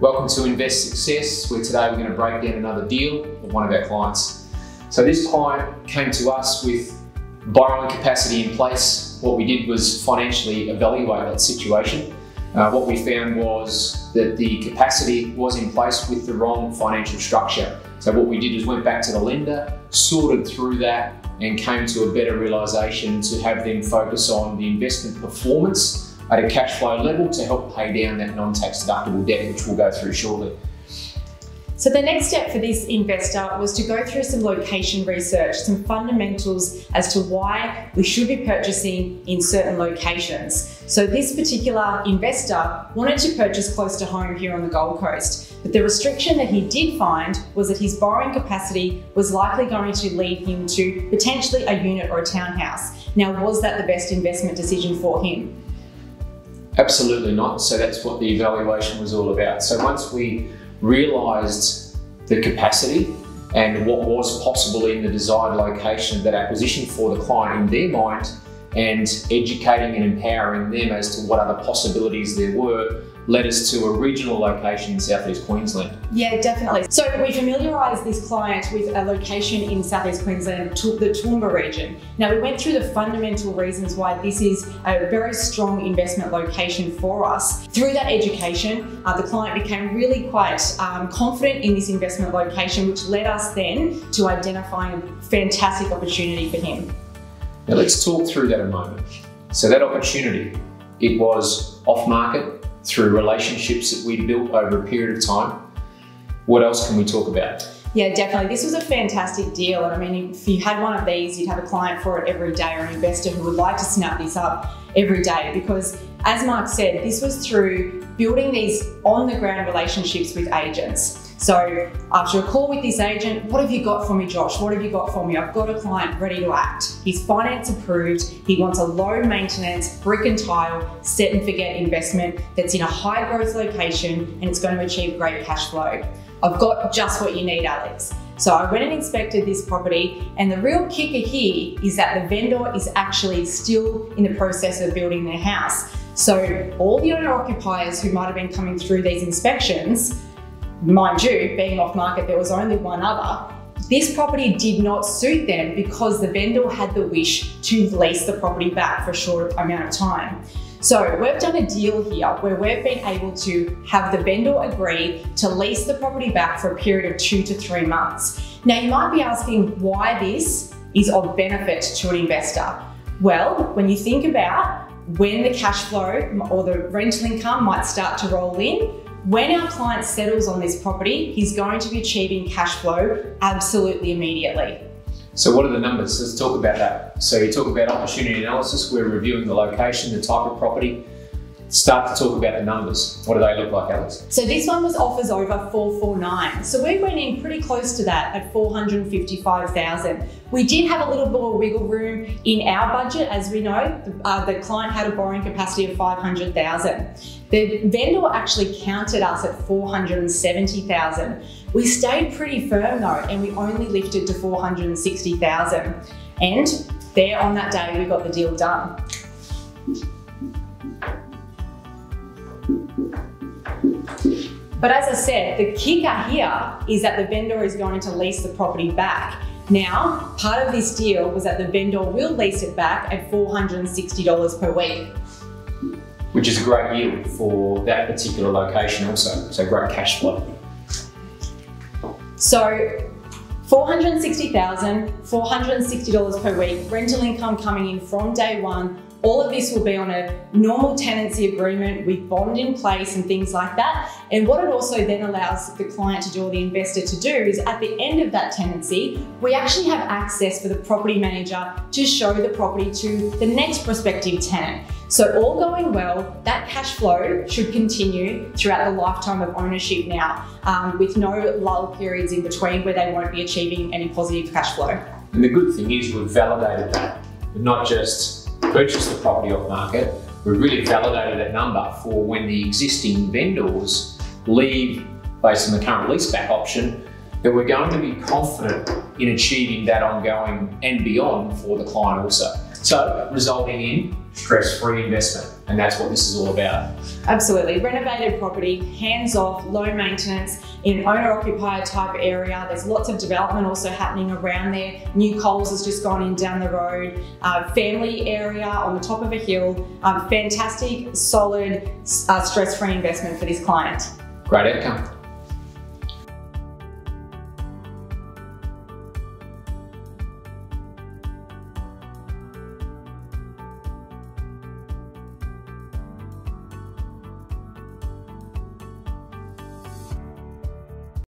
Welcome to Invest Success, where today we're going to break down another deal of one of our clients. So this client came to us with borrowing capacity in place. What we did was financially evaluate that situation. Uh, what we found was that the capacity was in place with the wrong financial structure. So what we did is went back to the lender, sorted through that, and came to a better realization to have them focus on the investment performance at a cash flow level to help pay down that non-tax deductible debt, which we'll go through shortly. So the next step for this investor was to go through some location research, some fundamentals as to why we should be purchasing in certain locations. So this particular investor wanted to purchase close to home here on the Gold Coast, but the restriction that he did find was that his borrowing capacity was likely going to lead him to potentially a unit or a townhouse. Now, was that the best investment decision for him? Absolutely not. So that's what the evaluation was all about. So once we realised the capacity and what was possible in the desired location of that acquisition for the client in their mind and educating and empowering them as to what other possibilities there were led us to a regional location in southeast Queensland. Yeah, definitely. So we familiarised this client with a location in southeast Queensland, the Toowoomba region. Now we went through the fundamental reasons why this is a very strong investment location for us. Through that education, uh, the client became really quite um, confident in this investment location, which led us then to identifying a fantastic opportunity for him. Now let's talk through that a moment. So that opportunity, it was off market, through relationships that we built over a period of time. What else can we talk about? Yeah, definitely. This was a fantastic deal. And I mean, if you had one of these, you'd have a client for it every day or an investor who would like to snap this up every day because, as Mark said, this was through building these on the ground relationships with agents. So after a call with this agent, what have you got for me, Josh? What have you got for me? I've got a client ready to act. He's finance approved. He wants a low maintenance, brick and tile, set and forget investment that's in a high growth location and it's going to achieve great cash flow. I've got just what you need, Alex. So I went and inspected this property and the real kicker here is that the vendor is actually still in the process of building their house. So all the owner occupiers who might have been coming through these inspections Mind you, being off market, there was only one other. This property did not suit them because the vendor had the wish to lease the property back for a short amount of time. So we've done a deal here where we've been able to have the vendor agree to lease the property back for a period of two to three months. Now you might be asking why this is of benefit to an investor. Well, when you think about when the cash flow or the rental income might start to roll in, when our client settles on this property, he's going to be achieving cash flow absolutely immediately. So what are the numbers? Let's talk about that. So you talk about opportunity analysis, we're reviewing the location, the type of property, start to talk about the numbers. What do they look like, Alex? So this one was offers over 449. So we went in pretty close to that at 455,000. We did have a little bit of wiggle room in our budget, as we know. The, uh, the client had a borrowing capacity of 500,000. The vendor actually counted us at 470,000. We stayed pretty firm though, and we only lifted to 460,000. And there on that day, we got the deal done. But as I said, the kicker here is that the vendor is going to lease the property back. Now, part of this deal was that the vendor will lease it back at $460 per week. Which is a great yield for that particular location also, so great cash flow. So $460,000, $460 per week, rental income coming in from day one, all of this will be on a normal tenancy agreement with bond in place and things like that. And what it also then allows the client to do or the investor to do is at the end of that tenancy, we actually have access for the property manager to show the property to the next prospective tenant. So all going well, that cash flow should continue throughout the lifetime of ownership now, um, with no lull periods in between where they won't be achieving any positive cash flow. And the good thing is we've validated that. not just purchased the property off market, we really validated that number for when the existing vendors leave based on the current leaseback option, that we're going to be confident in achieving that ongoing and beyond for the client also. So, resulting in stress free investment. And that's what this is all about. Absolutely. Renovated property, hands off, low maintenance, in an owner occupier type area. There's lots of development also happening around there. New Coles has just gone in down the road. Uh, family area on the top of a hill. Um, fantastic, solid, uh, stress free investment for this client. Great outcome.